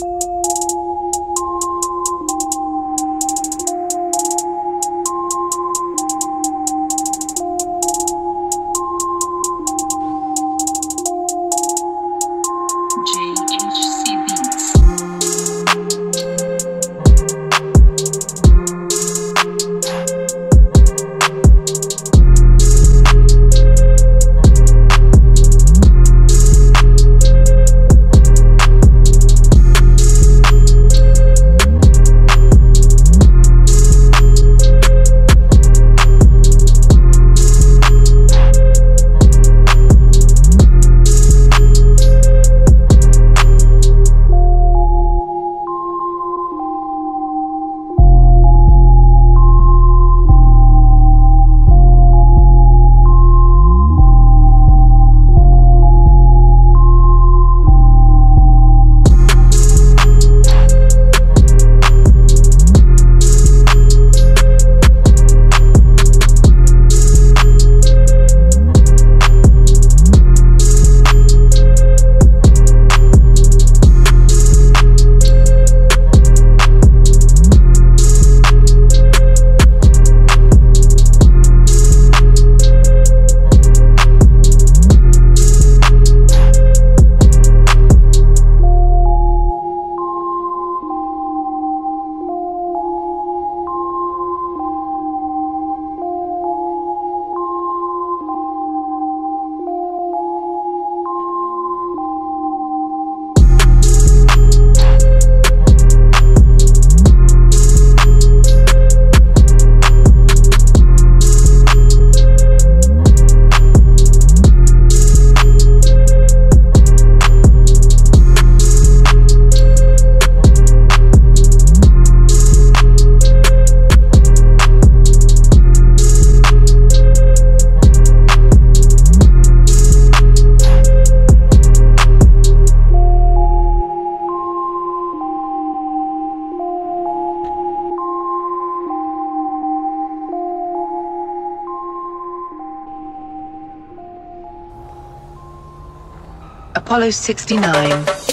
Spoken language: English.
JHC Apollo 69.